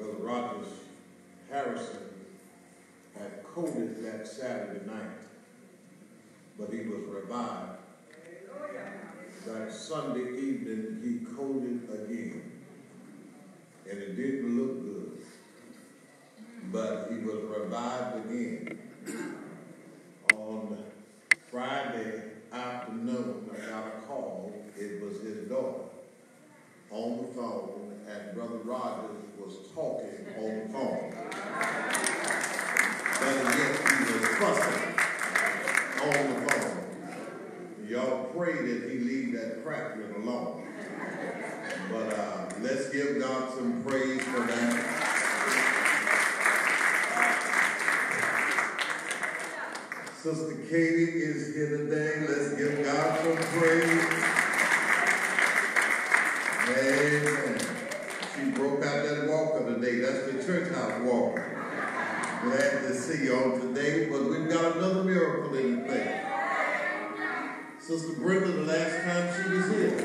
Brother Rogers Harrison had coded that Saturday night, but he was revived. That Sunday evening, he coded again, and it didn't look good, but he was revived again. On Friday afternoon, I got a call. It was his daughter on the phone, and Brother Rogers was talking on the phone. Better yet, he was fussing on the phone. Y'all pray that he leave that crackling alone. But uh, let's give God some praise for that. Sister Katie is here today. Let's give God some praise. Amen. She broke out that walker today. That's the church house walker. Glad to see you all today, but we've got another miracle in the thing. Sister Brenda, the last time she was here,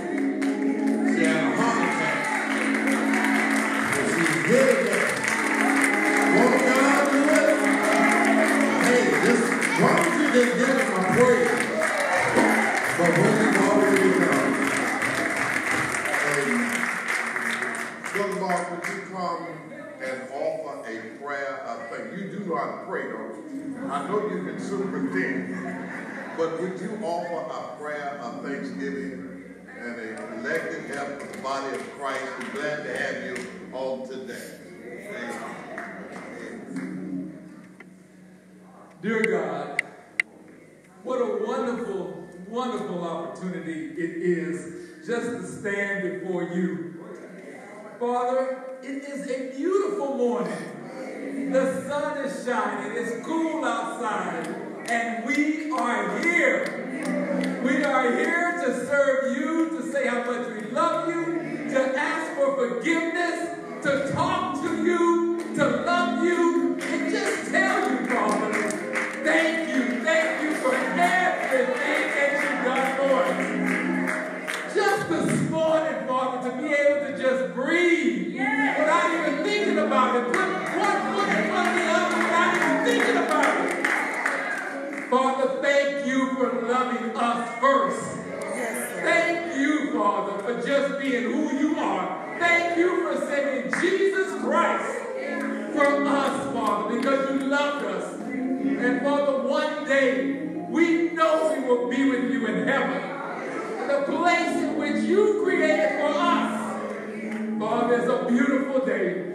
she had a heart attack. She's here You do to pray, don't you? I know you can superintend. But would you offer a prayer of thanksgiving and a elected help of the body of Christ? We're glad to have you on today. Amen. Dear God, what a wonderful, wonderful opportunity it is just to stand before you. Father, it is a beautiful morning. The sun is shining, it's cool outside, and we are here. We are here to serve you, to say how much we love you, to ask for forgiveness, to talk to you, to love you, and just tell you, Father, thank you, thank you for everything that you've done for us. Just this morning, Father, to be able to just breathe without even thinking about it, put one foot in front of the other without even thinking about it. Father, thank you for loving us first. Thank you, Father, for just being who you are. Thank you for sending Jesus Christ for us, Father, because you loved us. And Father, one day we know we will be with you in heaven. The place in which you created for us. Father, it's a beautiful day.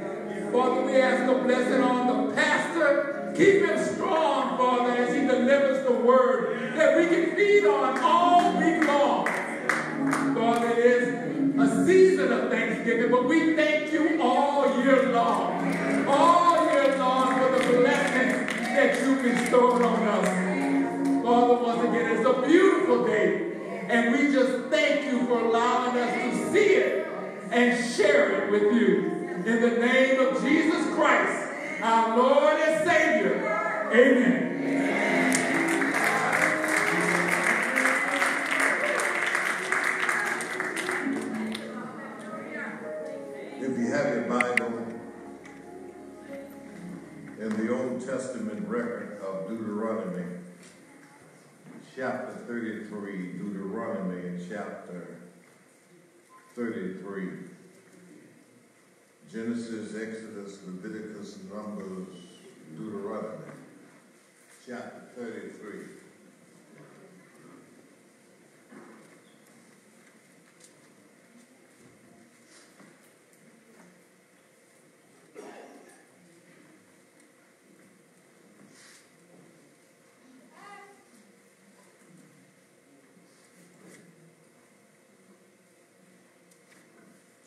Father, we ask a blessing on the pastor. Keep him strong, Father, as he delivers the word that we can feed on all week long. Father, it is a season of thanksgiving, but we thank you all year long. All year long for the blessings that you bestowed on us. Father, once again, it's a beautiful day. And we just thank you for allowing us to see it and share it with you. In the name of Jesus Christ, our Lord and Savior. Amen. If you have your Bible in the Old Testament record of Deuteronomy, chapter 33, Deuteronomy chapter 33. Genesis, Exodus, Leviticus, Numbers, Deuteronomy, chapter 33.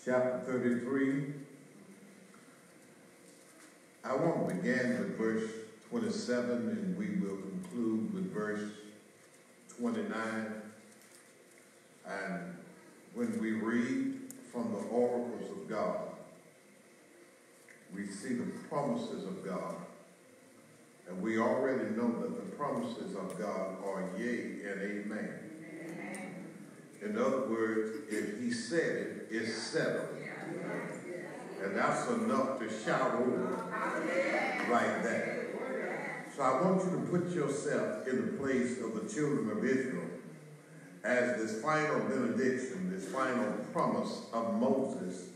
chapter 33. I want to begin with verse 27 and we will conclude with verse 29. And when we read from the oracles of God, we see the promises of God. And we already know that the promises of God are yea and amen. In other words, if he said it, it's settled. And that's enough to shout over right there. So I want you to put yourself in the place of the children of Israel as this final benediction, this final promise of Moses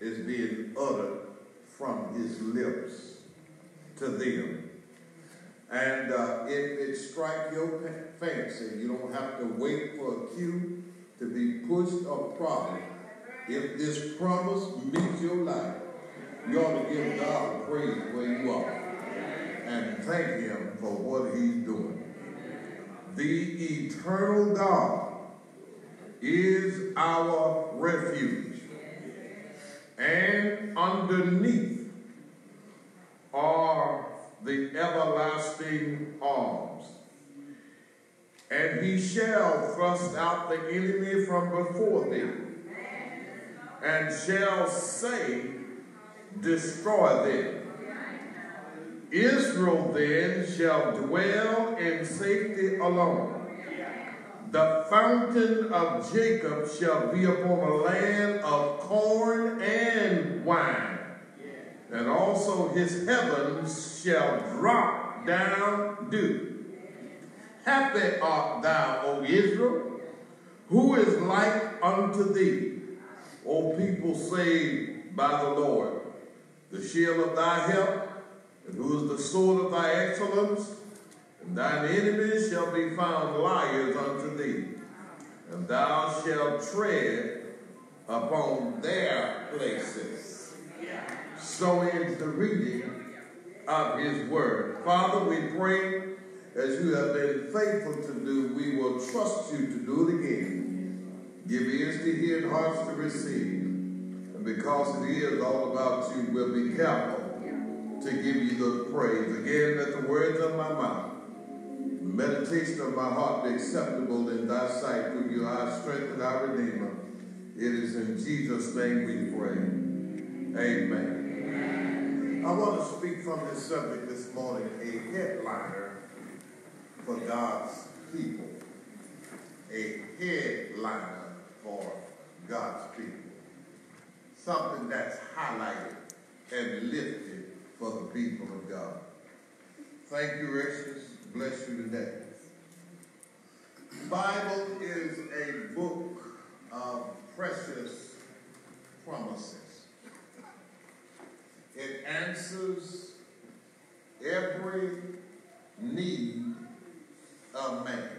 is being uttered from his lips to them. And uh, if it strike your fancy, you don't have to wait for a cue to be pushed or prodded. If this promise meets your life, you ought to give God praise where you are and thank him for what he's doing. The eternal God is our refuge. And underneath are the everlasting arms. And he shall thrust out the enemy from before thee, and shall say, Destroy them. Israel then shall dwell in safety alone. The fountain of Jacob shall be upon a land of corn and wine. And also his heavens shall drop down dew. Happy art thou, O Israel, who is like unto thee, O people saved by the Lord. The shield of thy help, and who is the sword of thy excellence, and thine enemies shall be found liars unto thee, and thou shalt tread upon their places. So ends the reading of his word. Father, we pray as you have been faithful to do, we will trust you to do it again. Give ears to hear and hearts to receive. And because it is all about you, we'll be careful to give you the praise. Again, let the words of my mouth meditation of my heart be acceptable in thy sight through your eyes, strength and our Redeemer. It is in Jesus' name we pray. Amen. I want to speak from this subject this morning, a headliner for God's people. A headliner for God's people. Something that's highlighted and lifted for the people of God. Thank you, Rachel bless you today. Bible is a book of precious promises. It answers every need of man.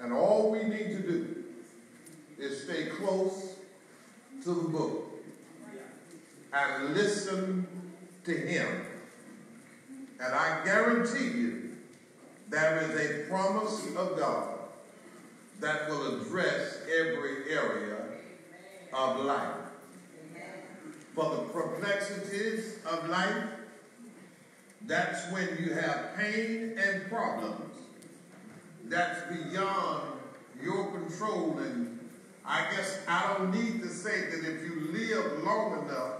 And all we need to do is stay close to the book and listen to him and I guarantee you, there is a promise of God that will address every area of life. For the perplexities of life, that's when you have pain and problems. That's beyond your control. And I guess I don't need to say that if you live long enough,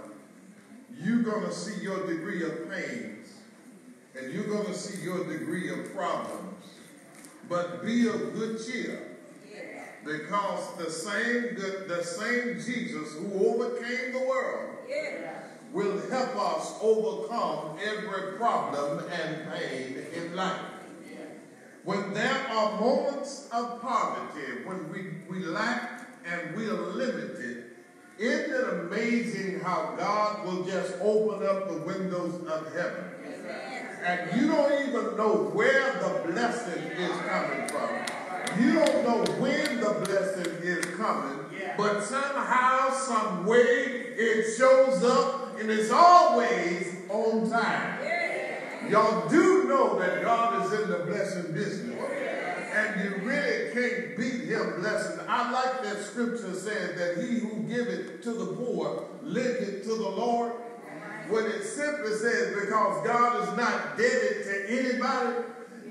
you're going to see your degree of pains and you're going to see your degree of problems. But be of good cheer. Because the same, the, the same Jesus who overcame the world will help us overcome every problem and pain in life. When there are moments of poverty, when we, we lack and we are limited, isn't it amazing how God will just open up the windows of heaven? and you don't even know where the blessing is coming from. You don't know when the blessing is coming, but somehow, some way, it shows up and it's always on time. Y'all do know that God is in the blessing business. And you really can't beat him blessing. I like that scripture says that he who giveth to the poor, lendeth to the Lord when it simply says because God is not debted to anybody,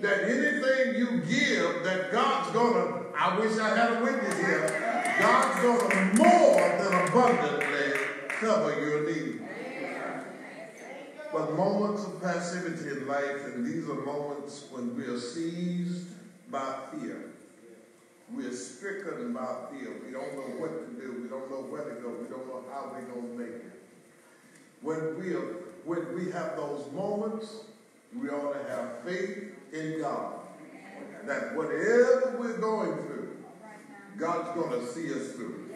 that anything you give, that God's gonna, I wish I had a witness here, God's gonna more than abundantly cover your need. but moments of passivity in life, and these are moments when we are seized by fear. We are stricken by fear. We don't know what to do. We don't know where to go. We don't know how we're going to make it. When we, are, when we have those moments, we ought to have faith in God. That whatever we're going through, God's going to see us through.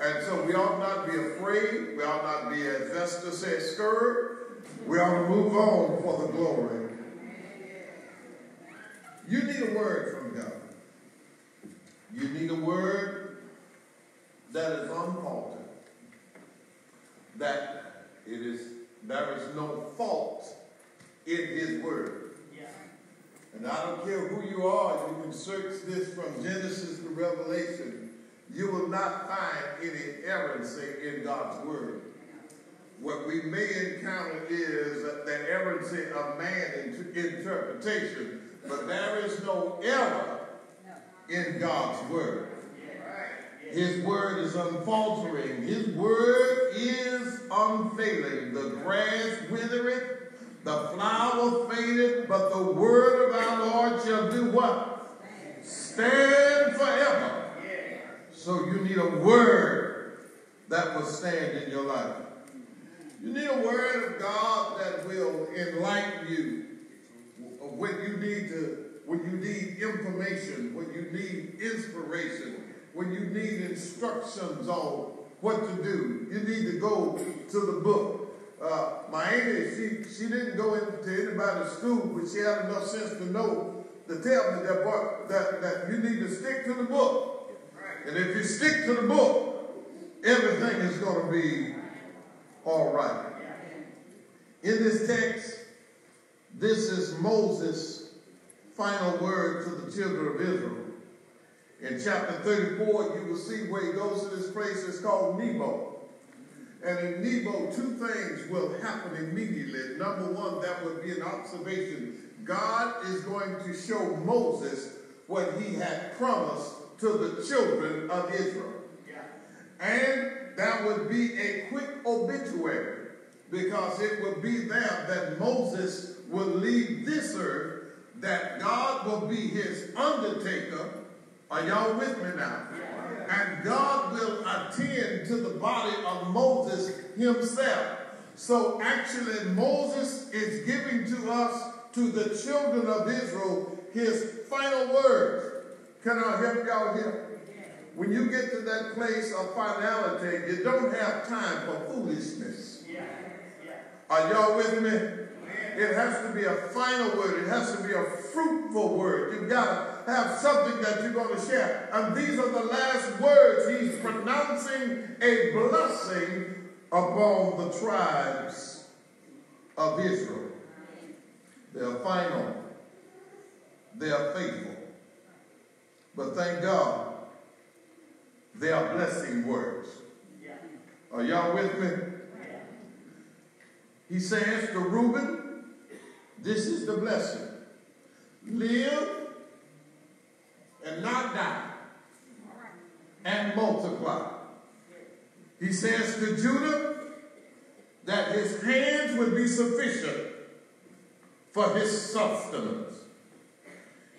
And so we ought not be afraid. We ought not be, as Esther said, scared. We ought to move on for the glory. You need a word from God. You need a word that is unfaulted. That it is there is no fault in his word. And I don't care who you are, you can search this from Genesis to Revelation. You will not find any errancy in God's word. What we may encounter is the errancy of man in interpretation, but there is no error in God's word. His word is unfaltering. His word is unfailing. The grass withereth, the flower fadeth, but the word of our Lord shall do what? Stand forever. So you need a word that will stand in your life. You need a word of God that will enlighten you when you need to, when you need information, when you need inspiration, when you need instructions on what to do. You need to go to the book. Uh, my auntie, she, she didn't go into anybody's school, but she had enough sense to know to tell me that, that, that you need to stick to the book. And if you stick to the book, everything is going to be all right. In this text, this is Moses' final word to the children of Israel. In chapter 34, you will see where he goes to this place. It's called Nebo. And in Nebo, two things will happen immediately. Number one, that would be an observation. God is going to show Moses what he had promised to the children of Israel. And that would be a quick obituary because it would be there that Moses will leave this earth, that God will be his undertaker. Are y'all with me now? and God will attend to the body of Moses himself. So actually, Moses is giving to us, to the children of Israel, his final words. Can I help y'all here? When you get to that place of finality, you don't have time for foolishness. Are y'all with me? It has to be a final word. It has to be a fruitful word. You've got to have something that you're going to share. And these are the last words. He's pronouncing a blessing upon the tribes of Israel. They're final. They are faithful. But thank God, they are blessing words. Are y'all with me? He says to Reuben, this is the blessing. Live and not die and multiply. He says to Judah that his hands would be sufficient for his sustenance.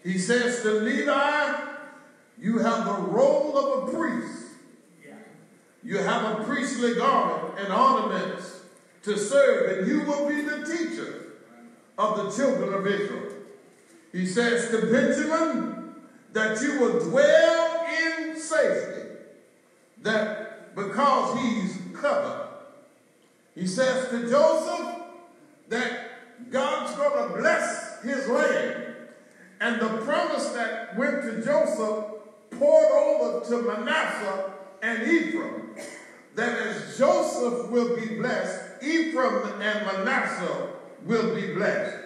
He says to Levi, you have the role of a priest. You have a priestly garment and ornaments to serve, and you will be the teacher of the children of Israel. He says to Benjamin that you will dwell in safety, that because he's covered. He says to Joseph that God's going to bless his land. And the promise that went to Joseph poured over to Manasseh and Ephraim. That as Joseph will be blessed, Ephraim and Manasseh will be blessed.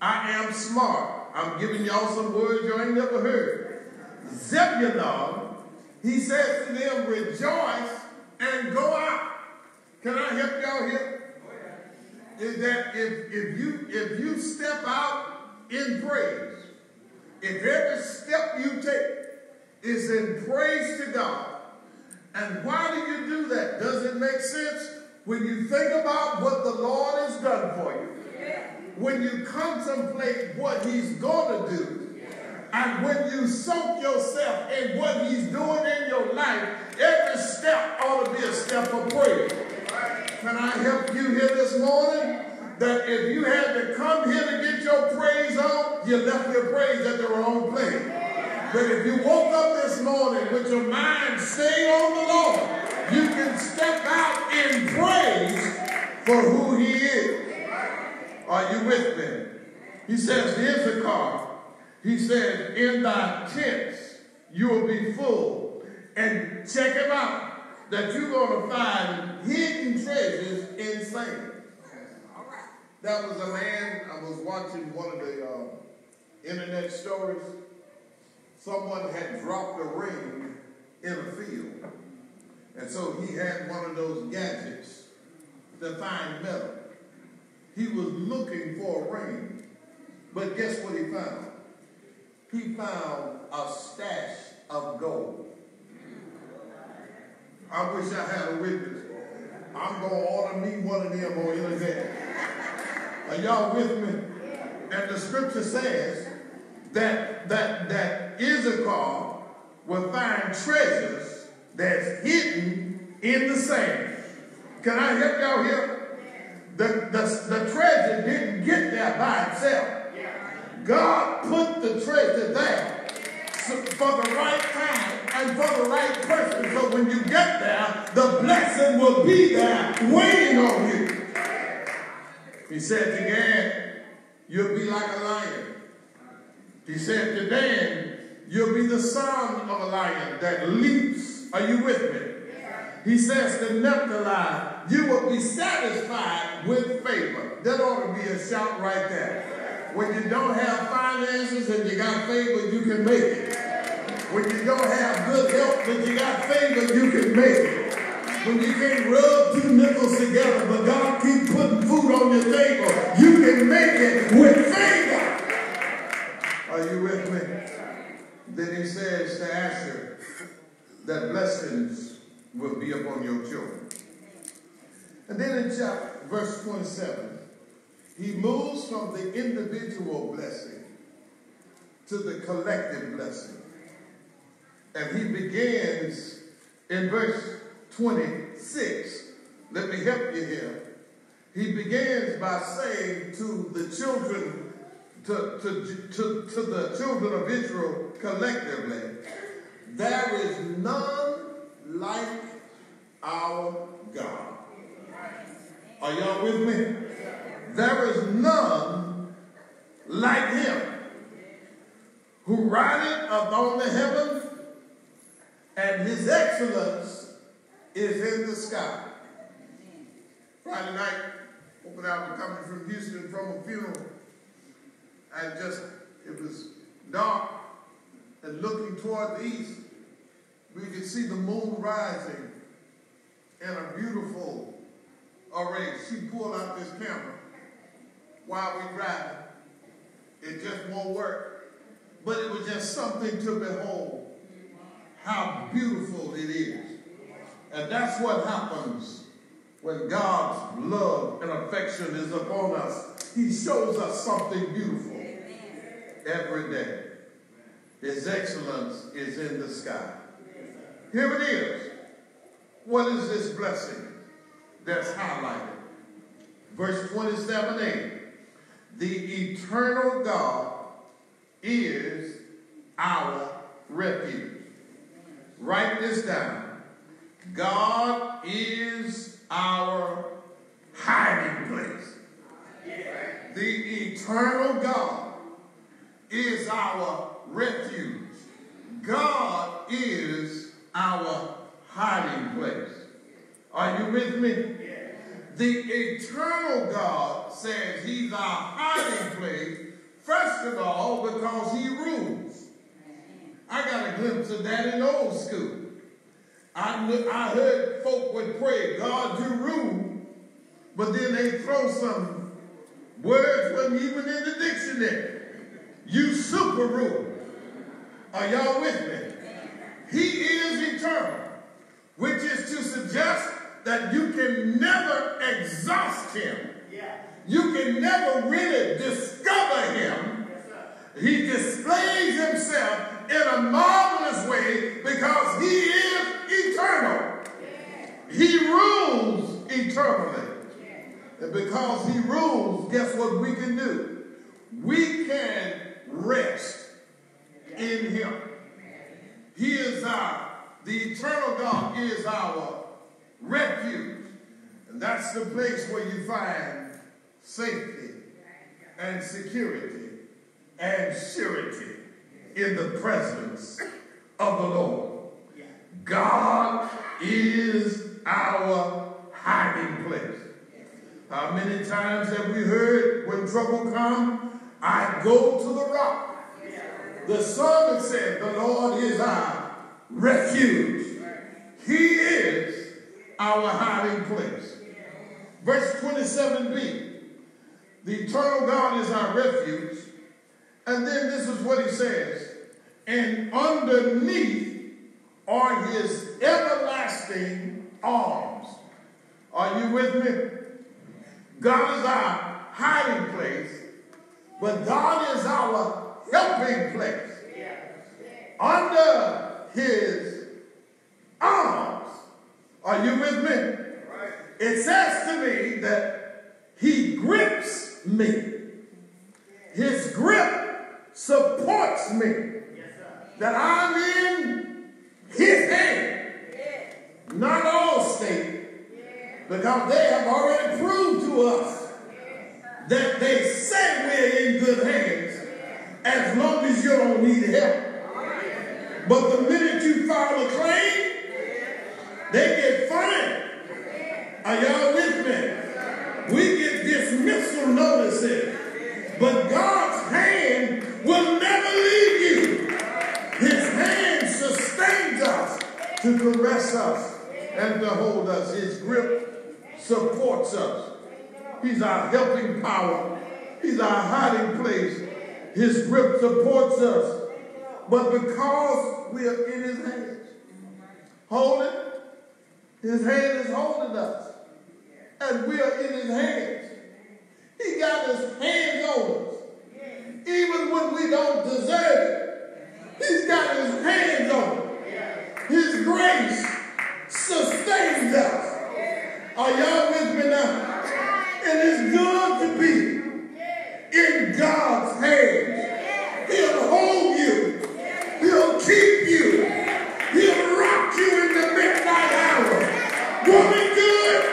I am smart. I'm giving y'all some words you ain't never heard. Zebulon, he says to them, rejoice and go out. Can I help y'all here? Is that if, if you if you step out in praise, if every step you take is in praise to God, and why do you do that? Does it make sense? When you think about what the Lord has done for you, when you contemplate what he's going to do, and when you soak yourself in what he's doing in your life, every step ought to be a step of praise. Can I help you here this morning? That if you had to come here to get your praise on, you left your praise at the wrong place. But if you woke up this morning with your mind stayed on the Lord, you can step out in praise for who he is. Are you with me? He says, Issachar, he said, in thy tents you will be full. And check him out, that you're going to find hidden treasures in sand. That was a man, I was watching one of the uh, internet stories. Someone had dropped a ring in a field. And so he had one of those gadgets to find metal. He was looking for a ring. But guess what he found? He found a stash of gold. I wish I had a witness. I'm going to order me one of them on internet. Are y'all with me? And the scripture says that that that Issachar will find treasures that's hidden in the sand. Can I help y'all here? The, the, the treasure didn't get there by itself. God put the treasure there for the right time and for the right person. So when you get there, the blessing will be there waiting on you. He said to Gad, you'll be like a lion. He said to Dan, you'll be the son of a lion that leaps. Are you with me? He says to Naphtali, you will be satisfied with favor. That ought to be a shout right there. When you don't have finances and you got favor, you can make it. When you don't have good health but you got favor, you can make it. When you can't rub two nickels together, but God keep putting food on your table, you can make it with favor. Are you with me? Then he says to Asher that blessings will be upon your children. And then in chapter verse 27, he moves from the individual blessing to the collective blessing. And he begins in verse 26. Let me help you here. He begins by saying to the children, to, to, to, to the children of Israel collectively, there is none like our God. Are y'all with me? There is none like him who rideth upon the heavens, and his excellence is in the sky. Friday night, open out, coming from Houston from a funeral, and just, it was dark, and looking toward the east, we could see the moon rising in a beautiful array. She pulled out this camera while we drive. It just won't work. But it was just something to behold how beautiful it is. And that's what happens when God's love and affection is upon us. He shows us something beautiful every day. His excellence is in the sky. Here it is. What is this blessing that's highlighted? Verse 27a. The eternal God is our refuge. Write this down. God is our hiding place. The eternal God is our refuge. God is our hiding place. Are you with me? The eternal God says he's our hiding place, first of all, because he rules. I got a glimpse of that in old school. I, I heard folk would pray, God, you rule, but then they throw some words wasn't even in the dictionary. You super rule. Are y'all with me? He is eternal, which is to suggest that you can never exhaust him. You can never really discover him. He displays himself in a marvelous way because he is eternal. He rules eternally. And because he rules, guess what we can do? We can rest in him. He is our, the eternal God is our refuge. And that's the place where you find safety and security and surety in the presence of the Lord. God is our hiding place. How many times have we heard when trouble comes, I go to the rock. The psalmist said, the Lord is our refuge. He is our hiding place. Verse 27b, the eternal God is our refuge. And then this is what he says, and underneath are his everlasting arms. Are you with me? God is our hiding place, but God is our helping place. Under his arms. Are you with me? It says to me that he grips me. His grip supports me. That I'm in his hand. Not Allstate. Because they have already proved to us that they say we're in good hands as long as you don't need help. But the minute you file a claim, they get fined. Are y'all with me? We get dismissal notices. But God's hand will never leave you. His hand sustains us to caress us and to hold us. His grip supports us. He's our helping power. He's our hiding place. His grip supports us. But because we are in his hands, holding, his hand is holding us and we are in his hands. He got his hands on us. Even when we don't deserve it, he's got his hands on us. His grace sustains us. Are y'all with me now? And it's good to be in God's hands. He'll hold you. He'll keep you. He'll rock you in the midnight hour. Woman good.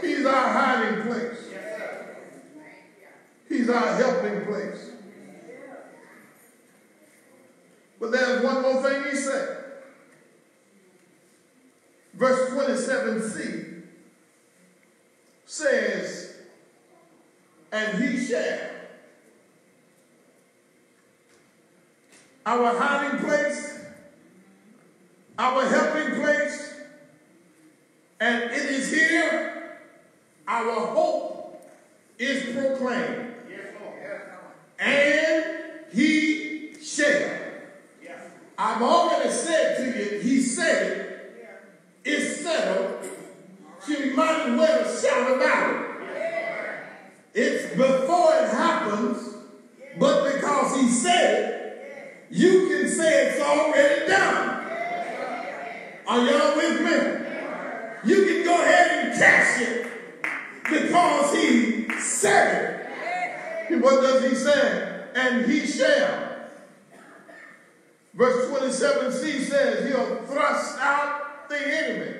He's our hiding place. He's our helping place. But there's one more thing he said. Verse 27c says, and he shall. Our hiding place, our helping place, and it is here our hope is proclaimed. And he shall. I've already said to you, he said it. It's settled. So you might as well shout about it. It's before it happens, but because he said it, you can say it's already done. Are y'all with me? You can go ahead and cash it because he said it. What does he say? And he shall. Verse 27c says he'll thrust out the enemy.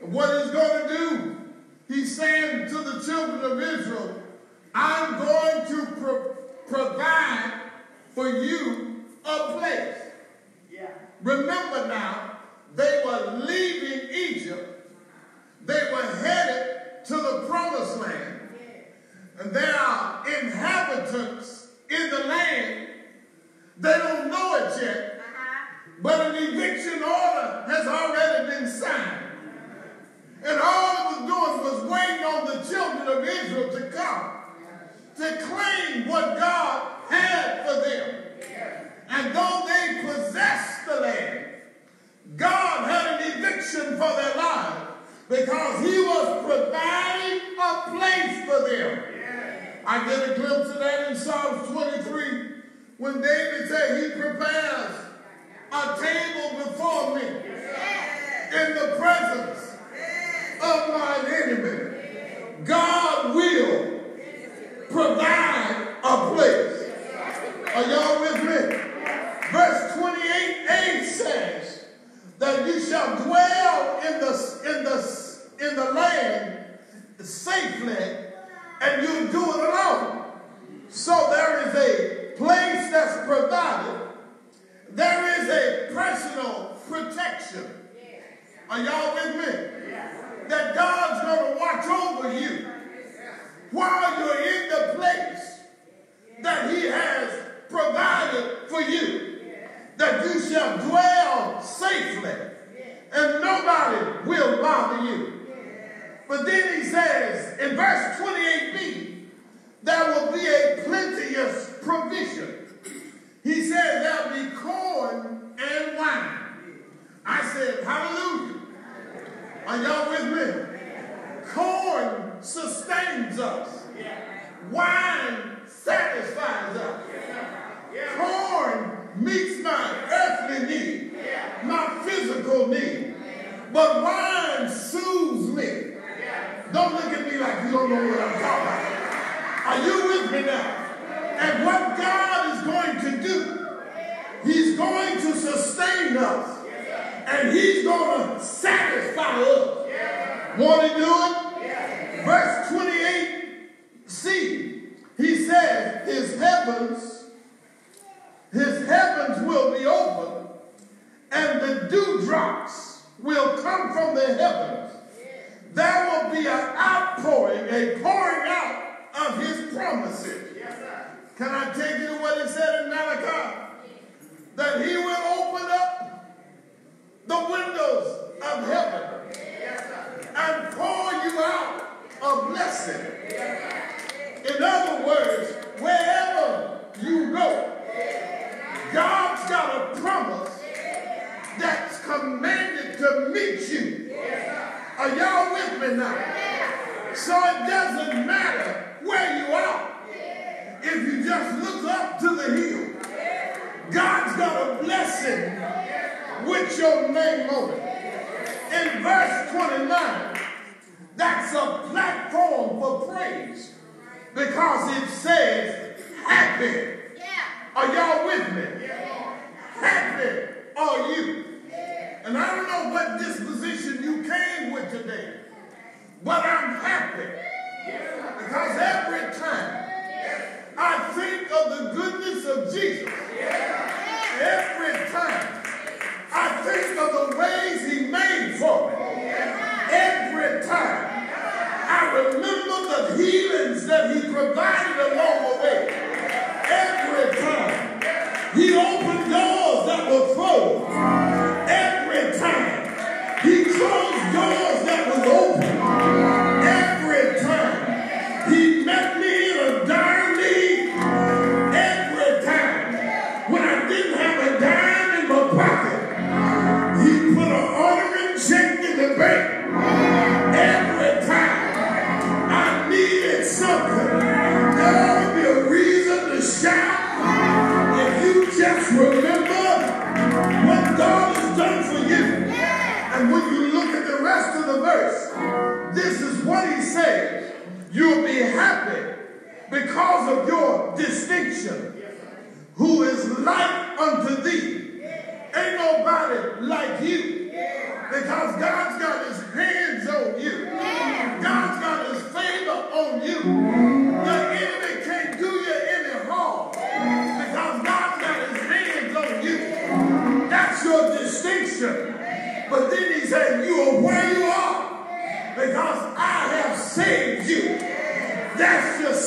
What he's going to do, he's saying to the children of Israel, I'm going to pro- provide for you a place. Yeah. Remember now, they were leaving Egypt. They were headed to the promised land and there are inhabitants in the land. They don't know it yet, uh-huh. but an eviction order has already been signed. And all it was doing was waiting on the children of Israel to come, to claim what God had for them. And though they possessed the land, God had an eviction for their lives because he was providing a place for them. I get a glimpse of that in Psalms 23 when David said he prepares a table before me in the presence of my enemy. God will provide a place. Are y'all with me? Verse 28a says that you shall dwell in the, in the, in the land safely and you do it alone. So there is a place that's provided. There is a personal protection. Are y'all with me? That God's going to watch over you while you're in the place that he has provided for you. That you shall dwell safely and nobody will bother you. But then he says in verse 28b, there will be a plenteous provision. He said there'll be corn and wine. I said, hallelujah. Are y'all with me? Corn sustains us. Wine satisfies us. Corn meets my earthly need, my physical need. But wine soothes me. Don't look at me like you don't know what I'm talking about. Are you with me now? And what God is going to do, He's going to sustain us. And He's going to satisfy us. Want to do it? Verse 28c, He says, His heavens, His heavens will be open, and the dewdrops will come from the heavens there will be an outpouring, a pouring out of his promises. Can I take you to what he said in Malachi? That he will open up the windows of heaven and pour you out a blessing. In other words, wherever you go, God's got a promise that's commanded to meet you. Are y'all with me now? So it doesn't matter where you are. If you just look up to the hill, God's got a blessing with your name on it. In verse 29, that's a platform for praise because it says happy. Are y'all with me? Happy are you. And I don't know what disposition you came with today, but I'm happy. Because every time I think of the goodness of Jesus, every time I think of the ways he made for me, every time I remember the healings that he provided along the way, every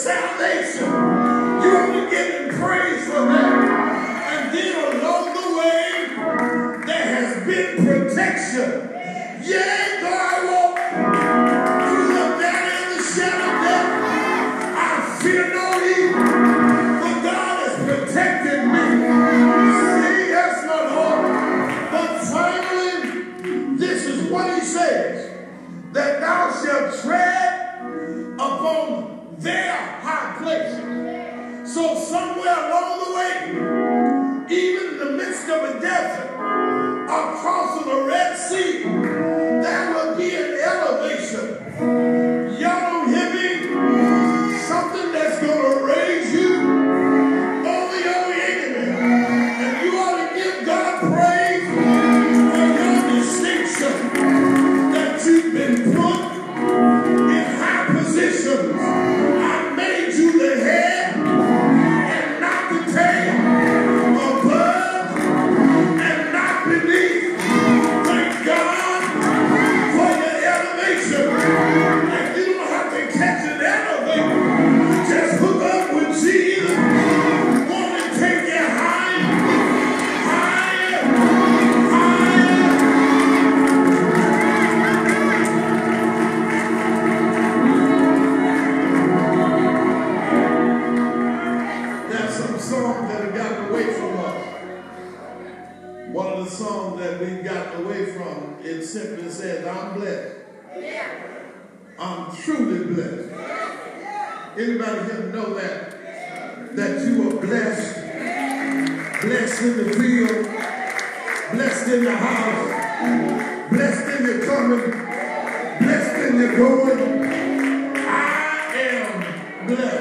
salvation. Blessed in the field. Blessed in the house. Blessed in the coming. Blessed in the going. I am blessed.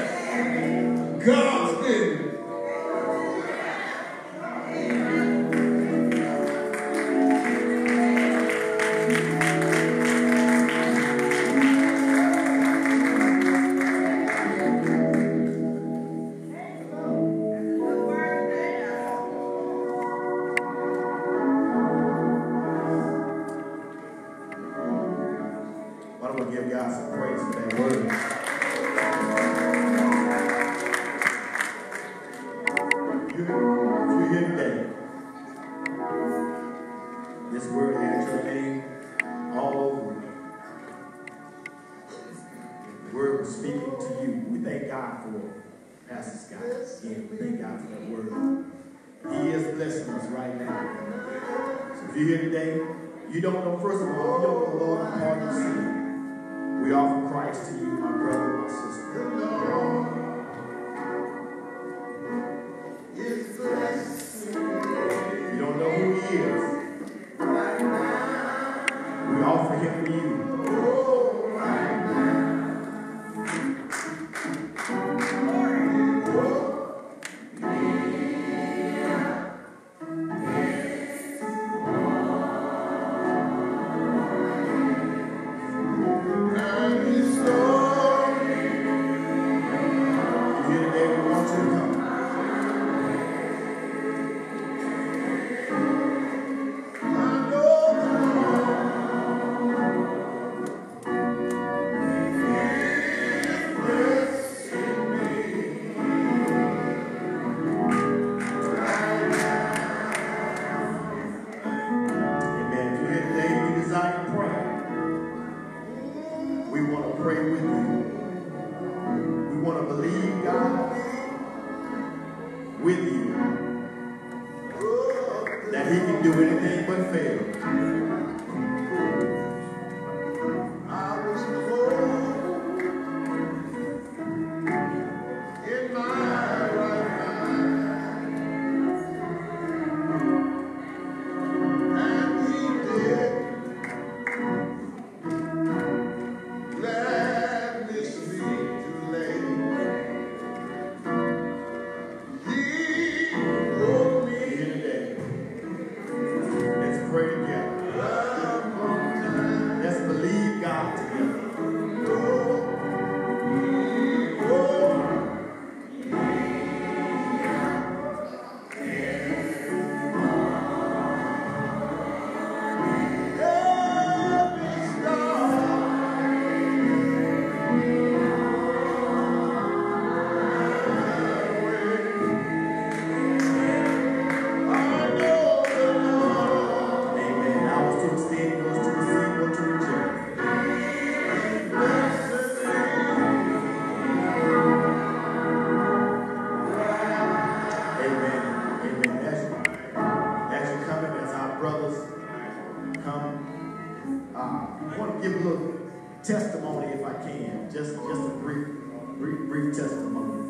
Brief, brief testimony.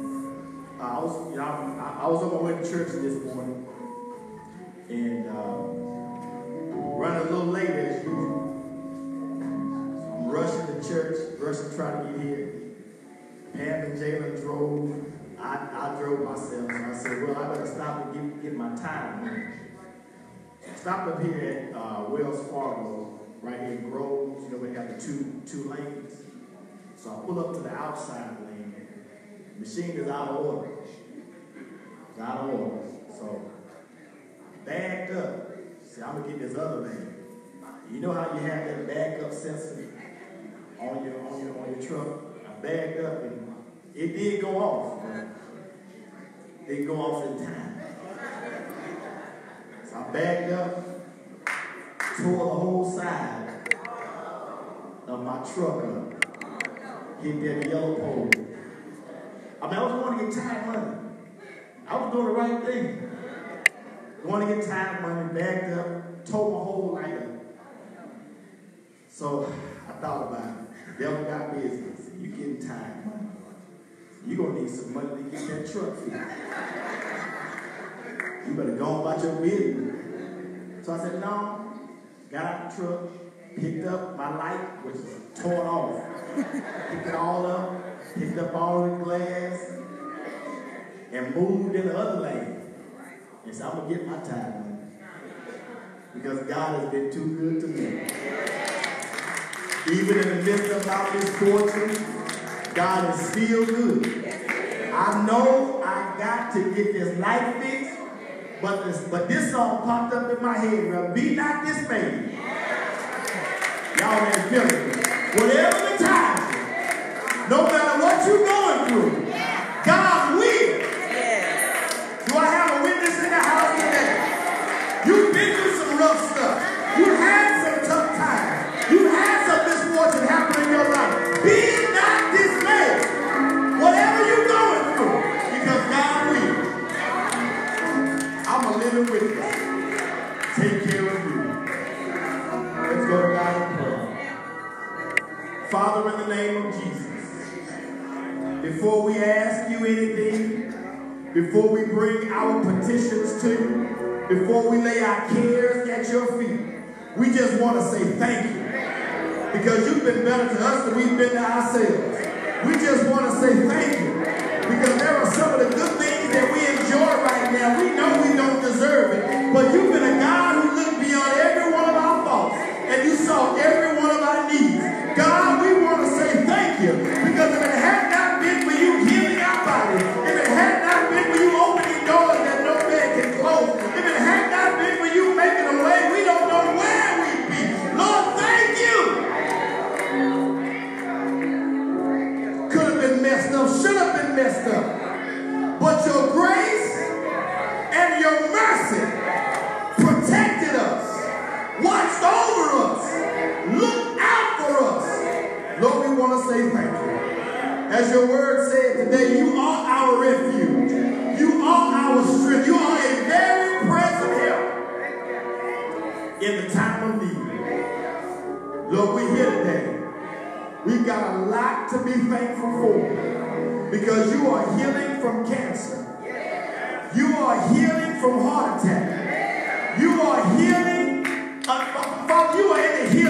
Uh, I was, you know, I, I, was on my way to church this morning, and uh, running a little late as usual. I'm rushing to church, rushing trying to get here. Pam and Jalen drove. I, I drove myself, so I said, well, I better stop and get, get my tithe. Stopped up here at uh, Wells Fargo, right here in Groves. You know, we have the two two lanes. So I pull up to the outside machine is out of order. It's out of order. So backed up. See, I'm gonna get this other man. You know how you have that backup sensor on your on your on your truck? I backed up and it did go off. It didn't go off in time. So I backed up, tore the whole side of my truck up, hit that yellow pole. I mean, I was going to get tithe money. I was doing the right thing. Going to get tithe money, backed up, tore my whole light up. So I thought about it. Devil got business. You getting tithe money. You're going to need some money to get that truck fixed. You better go about your business. So I said, no. Got out the truck, picked up my light, which was torn off. picked it all up, picked up all the glass, and moved in the other lane. And said, I'm going to get my tithe Because God has been too good to me. Even in the midst of all this torture, God is still good. I know I got to get this life fixed but this, but this song popped up in my head, bro. Be not dismayed. Y'all ain't feeling it. Whatever the time, matter what before we bring our petitions to you, before we lay our cares at your feet, we just want to say thank you. Because you've been better to us than we've been to ourselves. We just want to say thank you. Lord, we're here today. We've got a lot to be thankful for because you are healing from cancer. You are healing from heart attack. You are healing, uh, Father, you are in the healing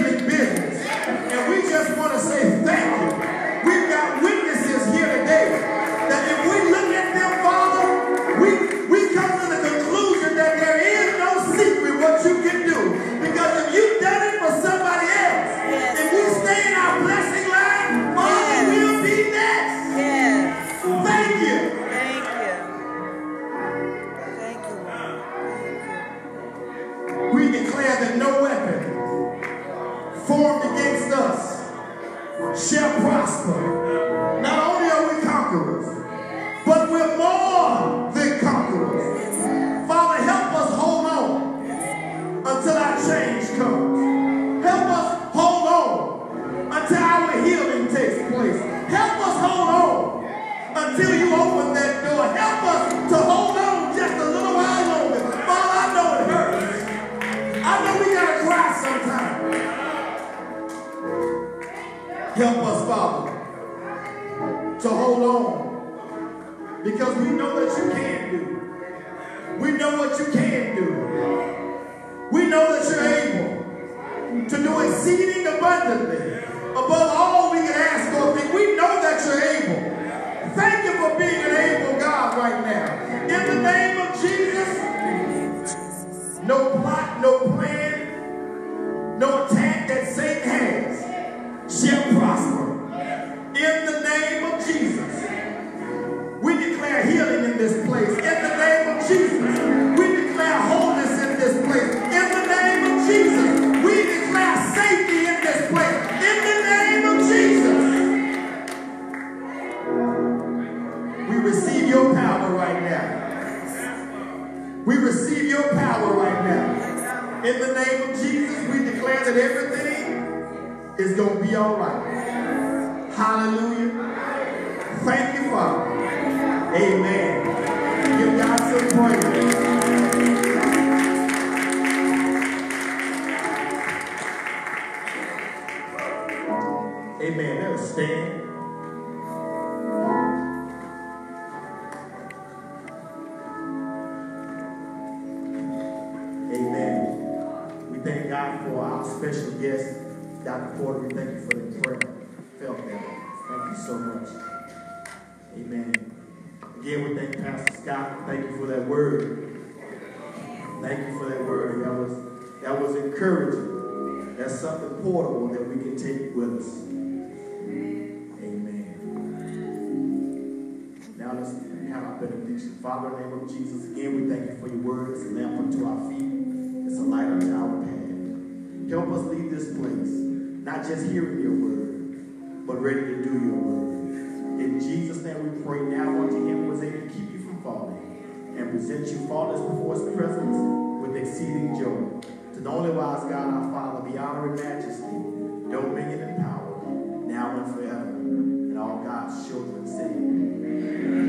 not just hearing your word, but ready to do your word. In Jesus' name we pray now unto him who is able to keep you from falling and present you faultless before his presence with exceeding joy. To the only wise God our Father be honor and majesty, dominion and power, now and forever. And all God's children say, Amen.